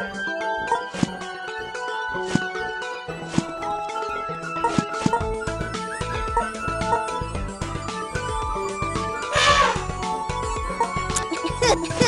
Ha ha!